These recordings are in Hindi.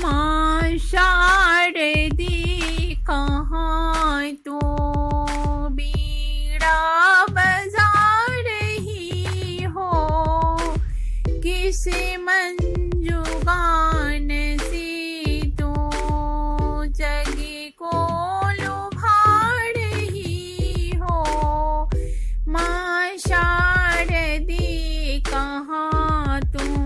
माँ शारदी कहाँ तो बीड़ा बजा रही हो? किस मंजुगान से तो जगे को लुभा रही हो? माँ शारदी कहाँ तुम तो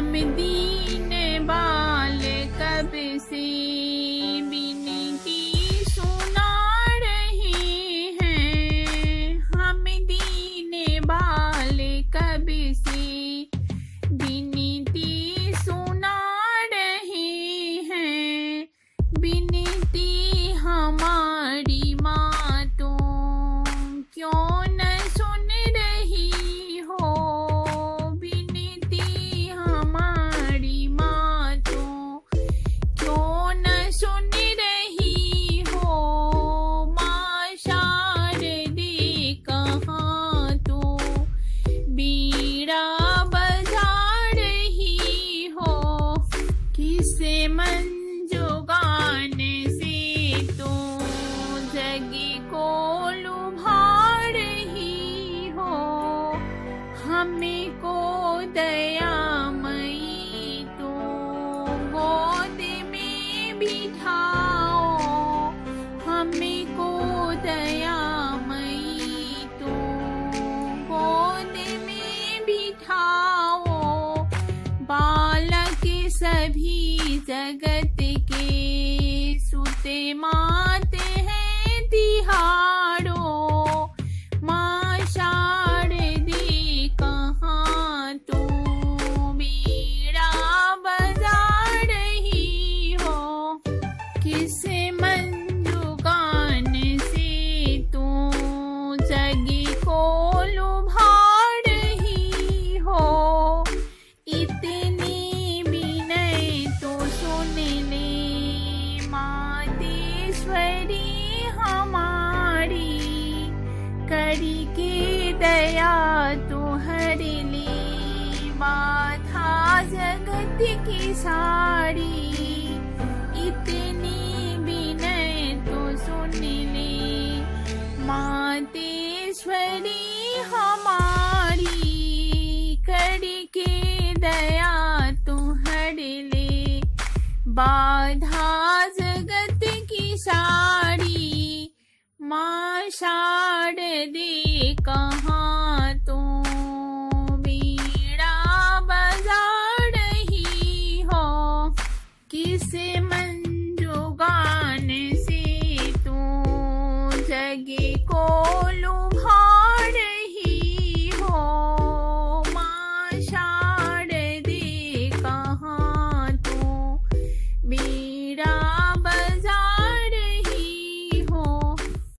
हम दीन बाल कब सी। जगत के सुते मात हैं तिहाड़ो माँ तू? रही हो। किस हरि की दया तो तुम्हारे लिए बाधा जगत की साड़ी इतनी विनय तो सुन ली। मातेश्वरी हमारी, करी की दया तो तुम्हारे लिए बाधा जगत की साड़ी माँ दी कहाँ तू